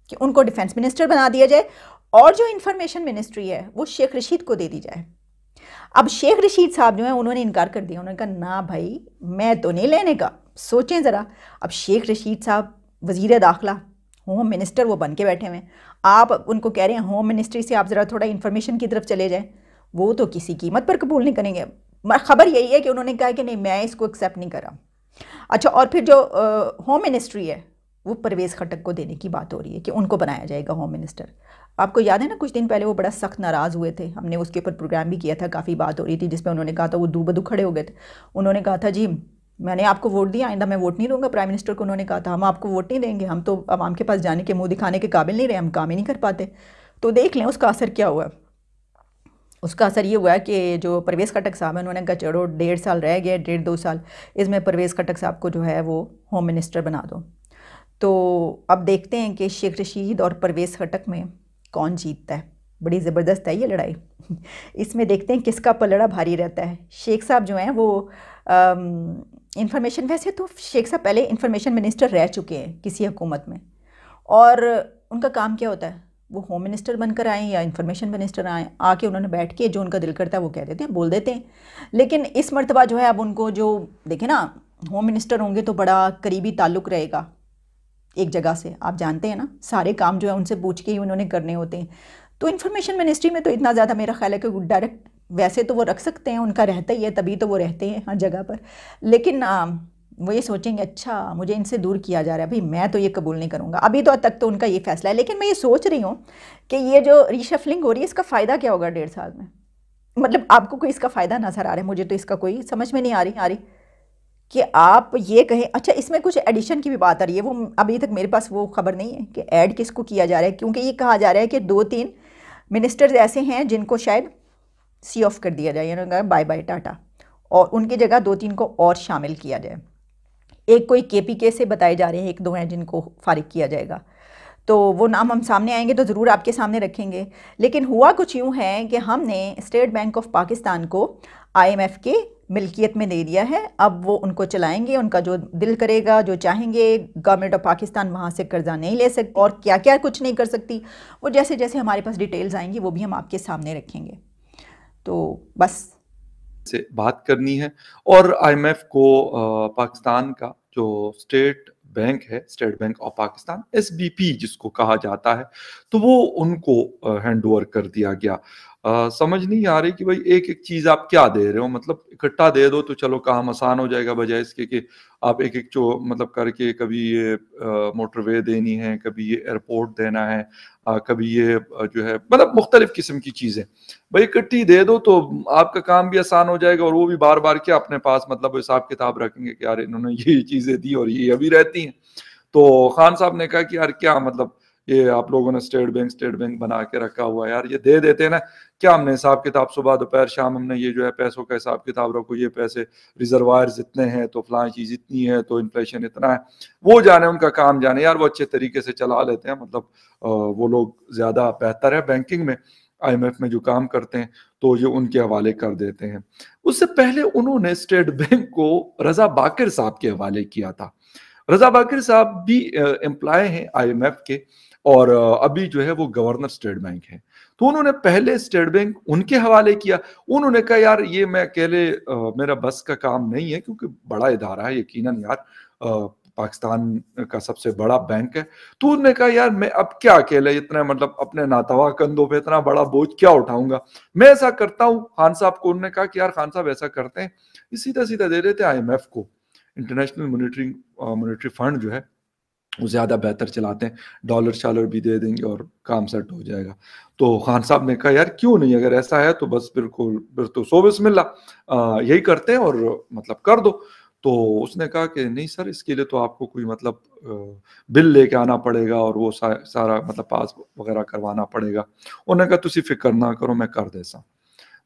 कि उनको डिफेंस मिनिस्टर बना दिया जाए और जो इंफॉर्मेशन मिनिस्ट्री है, वो शेख रशीद को दे दी जाए। अब शेख रशीद साहब जो है, उन्होंने इनकार कर दिया। उन्होंने कहा, ना भाई, मैं तो नहीं लेने का। सोचें ज़रा। अब शेख रशीद साहब वज़ीर दाखिला होम मिनिस्टर वो बन के बैठे हुए हैं। आप उनको कह रहे हैं, होम मिनिस्ट्री से आप ज़रा थोड़ा इन्फॉर्मेशन की तरफ़ चले जाएँ। वो तो किसी कीमत पर कबूल नहीं करेंगे। खबर यही है कि उन्होंने कहा कि नहीं, मैं इसको एक्सेप्ट नहीं करा अच्छा और फिर जो होम मिनिस्ट्री है, वो परवेज़ खटक को देने की बात हो रही है कि उनको बनाया जाएगा होम मिनिस्टर। आपको याद है ना, कुछ दिन पहले वो बड़ा सख्त नाराज़ हुए थे। हमने उसके ऊपर प्रोग्राम भी किया था, काफ़ी बात हो रही थी, जिसमें उन्होंने कहा था वो दू बदू खड़े हो गए थे। उन्होंने कहा था, जी मैंने आपको वोट दिया, आइंदा मैं वोट नहीं दूँगा। प्राइम मिनिस्टर को उन्होंने कहा था, हम आपको वोट नहीं देंगे। हम तो आवाम के पास जाने के मुँह दिखाने के काबिल नहीं रहे, हम काम ही नहीं कर पाते। तो देख लें उसका असर क्या हुआ। उसका असर ये हुआ कि जो परवेज़ खटक साहब है, उन्होंने कहा, चलो, डेढ़ साल रह गया डेढ़ दो साल, इसमें परवेज़ खटक साहब को जो है वो होम मिनिस्टर बना दो। तो अब देखते हैं कि शेख रशीद और परवेज़ खटक में कौन जीतता है। बड़ी ज़बरदस्त है ये लड़ाई। *laughs* इसमें देखते हैं किसका पलड़ा भारी रहता है। शेख साहब जो हैं वो इंफॉर्मेशन वैसे तो शेख साहब पहले इंफॉर्मेशन मिनिस्टर रह चुके हैं किसी हुकूमत में। और उनका काम क्या होता है? वो होम मिनिस्टर बनकर आए या इंफॉर्मेशन मिनिस्टर आए, आके उन्होंने बैठ के जो उनका दिल करता है वो कह देते हैं, बोल देते हैं। लेकिन इस मरतबा जो है, अब उनको जो, देखें ना होम मिनिस्टर होंगे तो बड़ा करीबी ताल्लुक़ रहेगा एक जगह से। आप जानते हैं ना, सारे काम जो है उनसे पूछ के ही उन्होंने करने होते हैं। तो इन्फॉर्मेशन मिनिस्ट्री में तो इतना ज़्यादा मेरा ख्याल है कि डायरेक्ट वैसे तो वो रख सकते हैं उनका रहता ही है तभी तो वो रहते हैं हर जगह पर। लेकिन आ, वो ये सोचेंगे अच्छा मुझे इनसे दूर किया जा रहा है भाई मैं तो ये कबूल नहीं करूँगा। अभी तो तक तो उनका ये फैसला है लेकिन मैं ये सोच रही हूँ कि ये जो रीशफलिंग हो रही है इसका फ़ायदा क्या होगा डेढ़ साल में? मतलब आपको कोई इसका फ़ायदा नज़र आ रहा है? मुझे तो इसका कोई समझ में नहीं आ रही आ रही कि आप ये कहें अच्छा इसमें कुछ एडिशन की भी बात आ रही है वो अभी तक मेरे पास वो खबर नहीं है कि ऐड किसको किया जा रहा है? क्योंकि ये कहा जा रहा है कि दो तीन मिनिस्टर्स ऐसे हैं जिनको शायद सी ऑफ़ कर दिया जाए यानी बाय बाय टाटा। और उनकी जगह दो तीन को और शामिल किया जाए। एक कोई के पी के से बताए जा रहे हैं, एक दो हैं जिनको फारिग किया जाएगा। तो वो नाम हम सामने आएँगे तो ज़रूर आपके सामने रखेंगे। लेकिन हुआ कुछ यूँ है कि हमने स्टेट बैंक ऑफ़ पाकिस्तान को आईएमएफ के मिल्कियत में दे दिया है। अब वो उनको चलाएँगे, उनका जो दिल करेगा, जो चाहेंगे गवर्नमेंट ऑफ़ पाकिस्तान वहाँ से कर्जा नहीं ले सकती और क्या क्या कुछ नहीं कर सकती। वो जैसे जैसे हमारे पास डिटेल्स आएँगी, वो भी हम आपके सामने रखेंगे। तो बस। से बात करनी है और आईएमएफ को पाकिस्तान का जो स्टेट बैंक है, State Bank of Pakistan SBP जिसको कहा जाता है तो वो उनको हैंड ओवर कर दिया गया। आ, समझ नहीं आ रही कि भाई एक एक चीज़ आप क्या दे रहे हो? मतलब इकट्ठा दे दो तो चलो काम आसान हो जाएगा बजाय इसके कि आप एक एक जो मतलब करके कभी ये मोटरवे देनी है कभी ये एयरपोर्ट देना है आ, कभी ये जो है मतलब मुख्तलिफ़ किस्म की चीज़ें। भाई इकट्ठी दे दो तो आपका काम भी आसान हो जाएगा और वो भी बार बार क्या अपने पास मतलब हिसाब किताब रखेंगे कि यार इन्होंने ये चीज़ें दी और ये अभी रहती हैं। तो खान साहब ने कहा कि यार क्या मतलब ये आप लोगों ने स्टेट बैंक स्टेट बैंक बना के रखा हुआ है यार, ये दे देते ना। क्या हमने हिसाब किताब सुबह दोपहर शाम हमने ये जो है पैसों का हिसाब किताब रखो, ये पैसे रिजर्वायर इतने हैं तो फलां चीज़ इतनी है तो इन्फ्लेशन इतना है। वो जाने, उनका काम जाने। यार वो अच्छे तरीके से चला लेते हैं मतलब वो लोग ज़्यादा बेहतर है बैंकिंग में आईएमएफ में जो काम करते हैं तो ये उनके हवाले कर देते हैं। उससे पहले उन्होंने स्टेट बैंक को रजा बाकिर साहब के हवाले किया था। रजा बाकिर साहब भी एम्प्लॉय हैं आईएमएफ के और अभी जो है वो गवर्नर स्टेट बैंक है। तो उन्होंने पहले स्टेट बैंक उनके हवाले किया। उन्होंने कहा, यार, ये मैं अकेले मेरा बस का काम नहीं है क्योंकि बड़ा इदारा है, यकीनन यार पाकिस्तान का सबसे बड़ा बैंक है। तो उन्होंने कहा, यार, मैं अब क्या अकेले, इतना मतलब अपने नातवा कंधों पे इतना बड़ा बोझ क्या उठाऊँगा? मैं ऐसा करता हूँ, खान साहब को उन्होंने कहा कि, यार, खान साहब ऐसा करते हैं। सीधा सीधा दे देते आई को। इंटरनेशनल मॉनिटरिंग मॉनिटरी फंड जो है वो ज़्यादा बेहतर चलाते हैं। डॉलर शालर भी दे देंगे और काम सेट हो जाएगा। तो खान साहब ने कहा यार क्यों नहीं? अगर ऐसा है तो बस बिल्कुल फिर तो सो मिल रहा यही करते हैं और मतलब कर दो। तो उसने कहा कि नहीं सर इसके लिए तो आपको कोई मतलब बिल लेके आना पड़ेगा और वो सा, सारा मतलब पास वगैरह करवाना पड़ेगा। उन्होंने कहा तुम फ़िक्र ना करो मैं कर देसा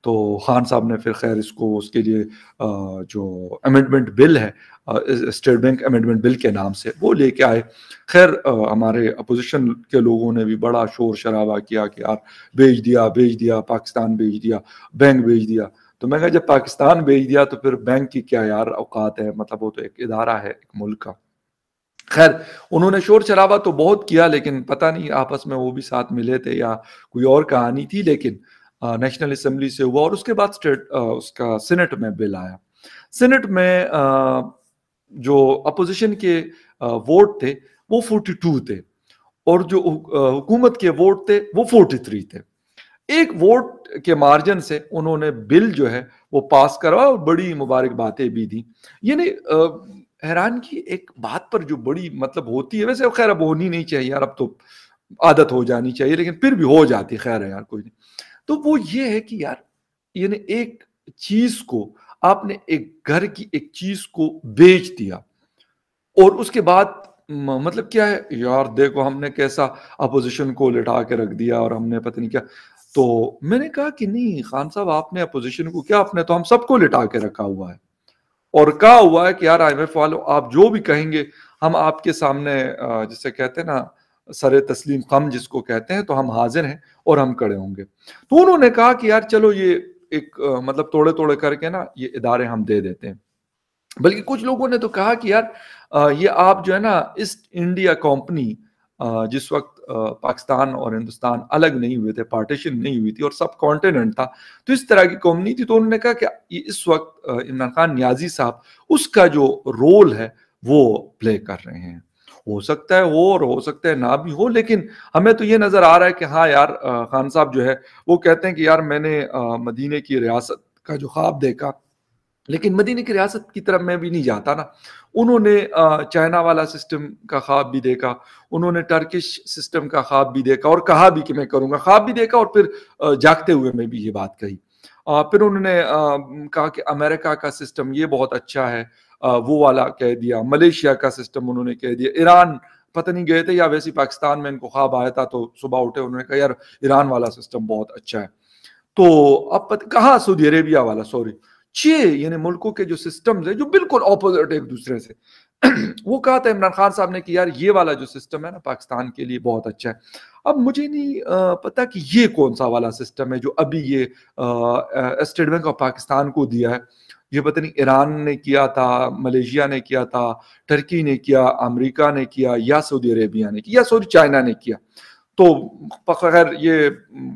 तो खान साहब ने फिर खैर इसको उसके लिए जो अमेंडमेंट बिल है स्टेट बैंक अमेंडमेंट बिल के नाम से वो लेके आए। खैर हमारे अपोजिशन के लोगों ने भी बड़ा शोर शराबा किया कि यार भेज दिया भेज दिया, पाकिस्तान भेज दिया बैंक भेज दिया। तो मैं कहा, जब पाकिस्तान भेज दिया तो फिर बैंक की क्या यार औकात है? मतलब वो तो एक इदारा है, एक मुल्क का। खैर, उन्होंने शोर शराबा तो बहुत किया, लेकिन पता नहीं आपस में वो भी साथ मिले थे या कोई और कहानी थी, लेकिन नेशनल असेंबली से हुआ और उसके बाद स्टेट उसका सीनेट में बिल आया। सेनेट में जो अपोजिशन के वोट थे, वो 42 थे और जो हुकूमत के वोट थे, वो 43 थे। एक वोट के मार्जिन से उन्होंने बिल जो है, वो पास करवा और बड़ी मुबारक बातें भी दी। यानी हैरान की एक बात पर जो बड़ी मतलब होती है, वैसे खैर अब होनी नहीं चाहिए यार, अब तो आदत हो जानी चाहिए, लेकिन फिर भी हो जाती खैर यार, कोई नहीं। तो वो ये है कि यार, यानी एक चीज़ को, आपने एक घर की एक चीज़ को बेच दिया। और उसके बाद मतलब क्या है? यार, देखो हमने कैसा अपोजिशन को लिटा के रख दिया और हमने पता नहीं क्या। तो मैंने कहा कि नहीं, खान साहब, आपने अपोजिशन को क्या, आपने तो हम सबको लिटा के रखा हुआ है। और कहा हुआ है कि यार आई वालों, आप जो भी कहेंगे, हम आपके सामने जिसे कहते हैं ना सर तस्लीम कम जिसको कहते हैं तो हम हाजिर हैं और हम खड़े होंगे। तो उन्होंने कहा कि, यार, चलो ये एक मतलब तोड़े तोड़े करके ना ये इदारे हम दे देते हैं। बल्कि कुछ लोगों ने तो कहा कि, यार ये आप जो है ना ईस्ट इंडिया कंपनी जिस वक्त पाकिस्तान और हिंदुस्तान अलग नहीं हुए थे, पार्टीशन नहीं हुई थी और सब कॉन्टिनेंट था तो इस तरह की कंपनी थी। तो उन्होंने कहा कि इस वक्त इमरान खान न्याजी साहब, उसका जो रोल है, वो प्ले कर रहे हैं। हो सकता है हो और हो सकता है ना भी हो, लेकिन हमें तो ये नज़र आ रहा है कि हाँ यार खान साहब जो है, वो कहते हैं कि यार मैंने मदीने की रियासत का जो ख्वाब देखा, लेकिन मदीने की रियासत की तरफ़ मैं भी नहीं जाता ना। उन्होंने चाइना वाला सिस्टम का ख्वाब भी देखा, उन्होंने टर्किश सिस्टम का ख्वाब भी देखा और कहा भी कि मैं करूँगा, ख्वाब भी देखा और फिर जागते हुए मैं भी ये बात कही। फिर उन्होंने कहा कि अमेरिका का सिस्टम ये बहुत अच्छा है वो वाला कह दिया, मलेशिया का सिस्टम उन्होंने कह दिया, ईरान पता नहीं गए थे या वैसे पाकिस्तान में इनको ख्वाब आया था तो सुबह उठे उन्होंने कहा, यार, ईरान वाला सिस्टम बहुत अच्छा है। तो अब कहा सऊदी अरेबिया वाला? सॉरी छह यानी मुल्कों के जो सिस्टम्स है, जो बिल्कुल ऑपोजिट एक दूसरे से। *clears throat* वो कहा था इमरान खान साहब ने कि, यार, ये वाला जो सिस्टम है ना, पाकिस्तान के लिए बहुत अच्छा है। अब मुझे नहीं पता कि ये कौन सा वाला सिस्टम है जो अभी ये स्टेट बैंक ऑफ़ पाकिस्तान को दिया है। ये पता नहीं ईरान ने किया था मलेशिया ने किया था टर्की ने किया अमेरिका ने किया या सऊदी अरेबिया ने किया या सॉरी चाइना ने किया। तो खैर ये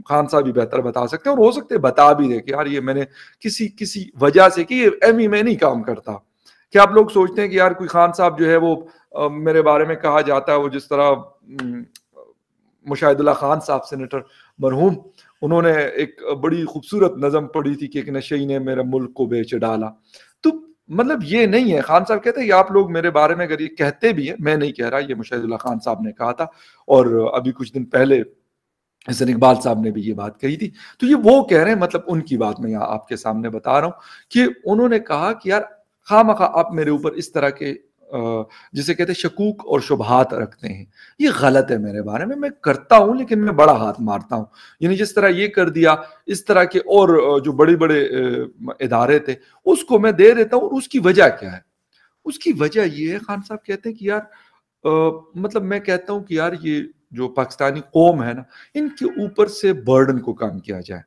खान साहब भी बेहतर बता सकते हैं और हो सकते हैं बता भी दे कि यार ये मैंने किसी किसी वजह से कि ये एम में नहीं काम करता। क्या आप लोग सोचते हैं कि यार कोई खान साहब जो है वो आ, मेरे बारे में कहा जाता है वो जिस तरह मुशाहिदुल्ला खान साहब सेनेटर मरहूम, उन्होंने एक बड़ी खूबसूरत नज़म पढ़ी थी कि एक नशे ने मेरे मुल्क को बेच डाला। तो मतलब ये नहीं है, खान साहब कहते हैं आप लोग मेरे बारे में अगर ये कहते भी हैं, मैं नहीं कह रहा, ये मुशाहिदुल्ला खान साहब ने कहा था और अभी कुछ दिन पहले हसन इकबाल साहब ने भी ये बात कही थी। तो ये वो कह रहे हैं मतलब उनकी बात मैं यहाँ आपके सामने बता रहा हूँ कि उन्होंने कहा कि, यार खाम आप मेरे ऊपर इस तरह के जिसे कहते हैं शकूक और शुभात रखते हैं। ये गलत है मेरे बारे में। मैं करता हूँ लेकिन मैं बड़ा हाथ मारता हूँ। यानी जिस तरह ये कर दिया इस तरह के और जो बड़े बड़े इदारे थे उसको मैं दे देता हूँ और उसकी वजह क्या है? उसकी वजह ये है खान साहब कहते हैं कि यार आ, मतलब मैं कहता हूँ कि यार ये जो पाकिस्तानी कौम है ना इनके ऊपर से बर्डन को कम किया जाए।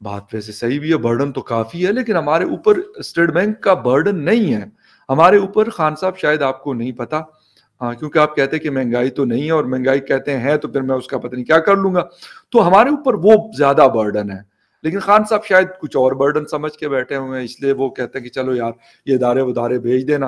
बात वैसे सही भी है बर्डन तो काफ़ी है लेकिन हमारे ऊपर स्टेट बैंक का बर्डन नहीं है। हमारे ऊपर खान साहब शायद आपको नहीं पता हाँ क्योंकि आप कहते हैं कि महँगाई तो नहीं है और महँगाई कहते हैं तो फिर मैं उसका पता नहीं क्या कर लूँगा। तो हमारे ऊपर वो ज़्यादा बर्डन है। लेकिन खान साहब शायद कुछ और बर्डन समझ के बैठे हुए हैं, इसलिए वो कहते हैं कि चलो यार, ये इदारे उदारे भेज देना।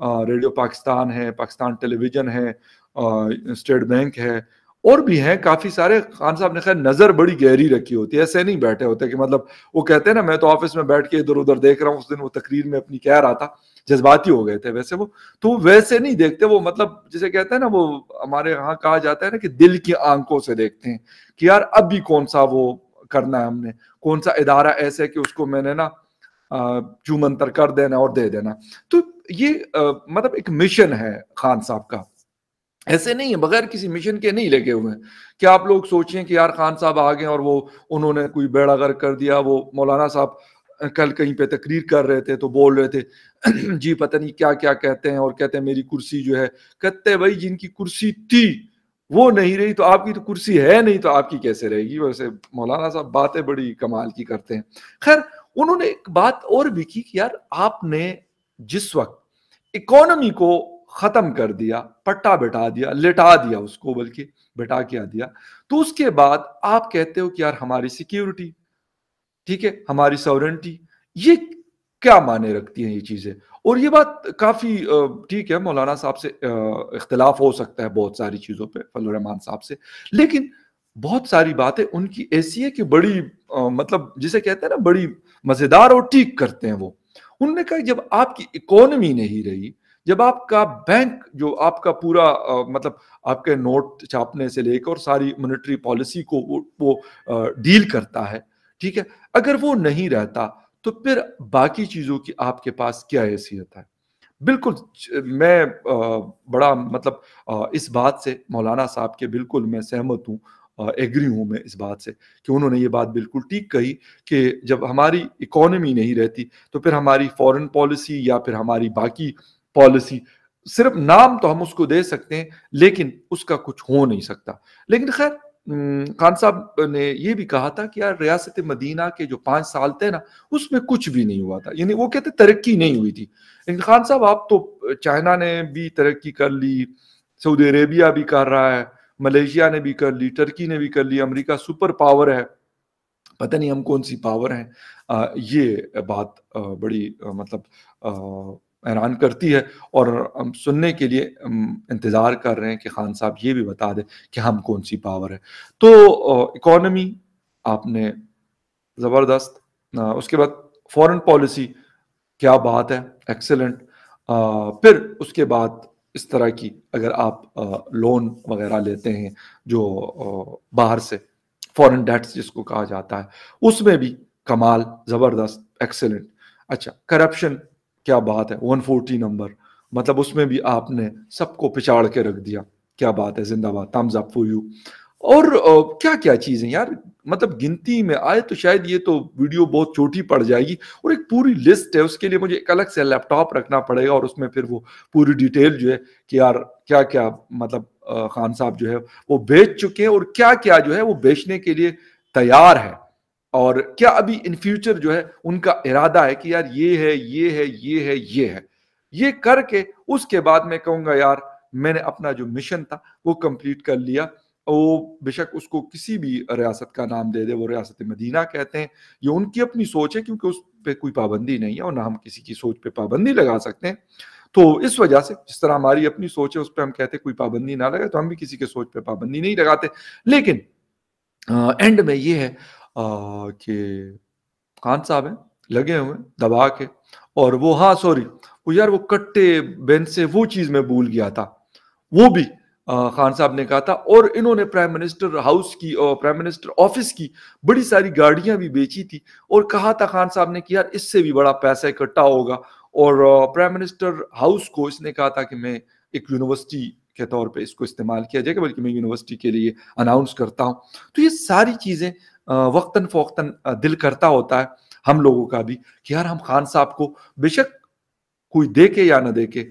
रेडियो पाकिस्तान है, पाकिस्तान टेलीविज़न है, स्टेट बैंक है और भी हैं काफ़ी सारे खान साहब ने खैर नज़र बड़ी गहरी रखी होती है ऐसे नहीं बैठे होते कि मतलब वो कहते हैं ना मैं तो ऑफ़िस में बैठ के इधर उधर देख रहा हूँ उस दिन वो तकरीर में अपनी कह रहा था जज्बाती हो गए थे वैसे वो तो वैसे नहीं देखते वो मतलब जिसे कहते हैं ना वो हमारे यहाँ कहा जाता है ना कि दिल की आँखों से देखते हैं कि यार अब भी कौन सा वो करना है हमने कौन सा इदारा ऐसे है कि उसको मैंने ना चू मंतर कर देना और दे देना। तो ये आ, मतलब एक मिशन है खान साहब का ऐसे नहीं है, बगैर किसी मिशन के नहीं लगे हुए हैं। क्या आप लोग सोचें कि यार खान साहब आ गए और वो, उन्होंने कोई बेड़ा गर्क कर दिया, वो मौलाना साहब कल कहीं पे तकरीर कर रहे थे तो बोल रहे थे, *clears throat* जी, पता नहीं क्या क्या कहते हैं और कहते हैं मेरी कुर्सी जो है। कहते हैं, भाई, जिनकी कुर्सी थी, वो नहीं रही तो आपकी तो कुर्सी है नहीं तो आपकी कैसे रहेगी? वैसे मौलाना साहब बातें बड़ी कमाल की करते हैं। खैर, उन्होंने एक बात और भी की कि यार आपने जिस वक्त इकोनॉमी को खत्म कर दिया पट्टा बिठा दिया लिटा दिया उसको बल्कि बिठा क्या दिया। तो उसके बाद आप कहते हो कि यार हमारी सिक्योरिटी ठीक है हमारी सॉवरेंटी ये क्या माने रखती हैं ये चीज़ें? और ये बात काफ़ी ठीक है मौलाना साहब से इख्तलाफ हो सकता है बहुत सारी चीज़ों पे फजलरहमान साहब से। लेकिन बहुत सारी बातें उनकी ऐसी है कि बड़ी आ, मतलब जिसे कहते हैं ना बड़ी मज़ेदार और ठीक करते हैं वो। उन्होंने कहा जब आपकी इकोनॉमी नहीं रही जब आपका बैंक जो आपका पूरा आ, मतलब आपके नोट छापने से लेकर और सारी मॉनेटरी पॉलिसी को वो, वो आ, डील करता है ठीक है? अगर वो नहीं रहता तो फिर बाकी चीज़ों की आपके पास क्या हैसियत है? बिल्कुल मैं आ, बड़ा मतलब आ, इस बात से मौलाना साहब के बिल्कुल मैं सहमत हूँ एग्री हूँ मैं इस बात से कि उन्होंने ये बात बिल्कुल ठीक कही कि जब हमारी इकोनॉमी नहीं रहती तो फिर हमारी फॉरेन पॉलिसी या फिर हमारी बाकी पॉलिसी। सिर्फ़ नाम तो हम उसको दे सकते हैं, लेकिन उसका कुछ हो नहीं सकता। लेकिन खैर खान साहब ने ये भी कहा था कि यार रियासत मदीना के जो पाँच साल थे ना, उसमें कुछ भी नहीं हुआ था। यानी वो कहते तरक्की नहीं हुई थी। लेकिन खान साहब, आप तो चाइना ने भी तरक्की कर ली, सऊदी अरेबिया भी कर रहा है, मलेशिया ने भी कर ली, टर्की ने भी कर ली, अमेरिका सुपर पावर है। पता नहीं हम कौन सी पावर हैं। ये बात बड़ी मतलब हैरान करती है और हम सुनने के लिए इंतज़ार कर रहे हैं कि खान साहब ये भी बता दें कि हम कौन सी पावर है। तो इकोनॉमी आपने ज़बरदस्त उसके बाद फॉरेन पॉलिसी क्या बात है एक्सेलेंट फिर उसके बाद इस तरह की अगर आप लोन वगैरह लेते हैं जो बाहर से फॉरेन डेट्स जिसको कहा जाता है, उसमें भी कमाल, ज़बरदस्त एक्सेलेंट अच्छा करप्शन क्या बात है? 140 नंबर। मतलब उसमें भी आपने सबको पिछाड़ के रख दिया। क्या बात है, जिंदाबाद। थम्स अप फॉर यू और क्या क्या चीज़ें यार? मतलब गिनती में आए तो शायद ये तो वीडियो बहुत छोटी पड़ जाएगी और एक पूरी लिस्ट है, उसके लिए मुझे एक अलग से लैपटॉप रखना पड़ेगा और उसमें फिर वो पूरी डिटेल जो है कि यार क्या क्या मतलब खान साहब जो है वो बेच चुके हैं और क्या क्या जो है वो बेचने के लिए तैयार है। और क्या अभी इन फ्यूचर जो है, उनका इरादा है कि यार ये है ये है ये है ये है। ये करके उसके बाद मैं कहूँगा, यार, मैंने अपना जो मिशन था, वो कंप्लीट कर लिया। वो बेशक उसको किसी भी रियासत का नाम दे दे, वो रियासत मदीना कहते हैं। ये उनकी अपनी सोच है, क्योंकि उस पर कोई पाबंदी नहीं है और ना हम किसी की सोच पे पाबंदी लगा सकते हैं। तो इस वजह से, जिस तरह हमारी अपनी सोच है, उस पर हम कहते हैं, कोई पाबंदी ना लगे तो हम भी किसी के सोच पे पाबंदी नहीं लगाते। लेकिन एंड में ये है कि खान साहब हैं, लगे हुए दबा के। और वो हाँ सॉरी वो यार वो कट्टे बेंच से वो चीज़ में भूल गया था। वो भी खान साहब ने कहा था। और इन्होंने प्राइम मिनिस्टर हाउस की और प्राइम मिनिस्टर ऑफ़िस की बड़ी सारी गाड़ियाँ भी बेची थी और कहा था खान साहब ने कि यार इससे भी बड़ा पैसा इकट्ठा होगा। और प्राइम मिनिस्टर हाउस को इसने कहा था कि मैं एक यूनिवर्सिटी के तौर पे इसको इस्तेमाल किया जाएगा बल्कि मैं यूनिवर्सिटी के लिए अनाउंस करता हूँ। तो ये सारी चीज़ें वक्तन फोक्तन दिल करता होता है हम लोगों का भी कि यार हम खान साहब को बेशक कोई देखे या ना देखे।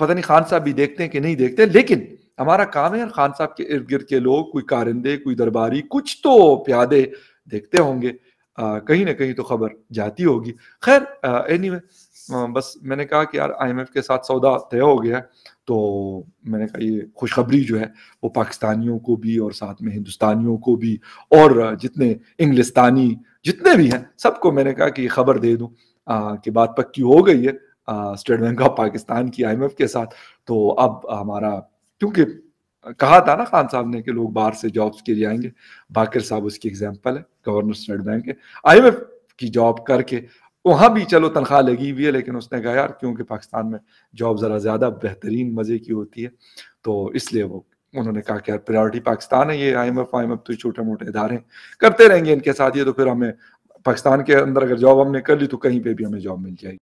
पता नहीं खान साहब भी देखते हैं कि नहीं देखते लेकिन हमारा काम है यार खान साहब के इर्द गिर्द के लोग, कोई कारिंदे, कोई दरबारी, कुछ तो प्यादे देखते होंगे। कहीं ना कहीं तो खबर जाती होगी। खैर एनी anyway, बस मैंने कहा कि यार आईएमएफ के साथ सौदा तय हो गया तो मैंने कहा ये खुशखबरी जो है वो पाकिस्तानियों को भी और साथ में हिंदुस्तानियों को भी और जितने इंग्लिस्तानी जितने भी हैं सबको मैंने कहा कि ये खबर दे दूँ। कि बात पक्की हो गई है स्टेट बैंक ऑफ़ पाकिस्तान की आईएमएफ के साथ तो अब हमारा क्योंकि कहा था ना खान साहब ने कि लोग बाहर से जॉब्स के लिए आएँगे। बाकिर साहब उसकी एग्ज़ाम्पल है गवर्नर स्टेट बैंक है आईएमएफ की जॉब करके, वहाँ भी चलो, तनख्वाह लगी हुई है, लेकिन उसने कहा, यार, क्योंकि पाकिस्तान में जॉब जरा ज़्यादा बेहतरीन मज़े की होती है। तो इसलिए वो, उन्होंने कहा कि यार प्रायोरिटी पाकिस्तान है ये I M F I M F तो छोटे मोटे इधारे करते रहेंगे इनके साथ, ये तो फिर हमें पाकिस्तान के अंदर अगर जॉब हमने कर ली तो कहीं पे भी हमें जॉब मिल जाएगी।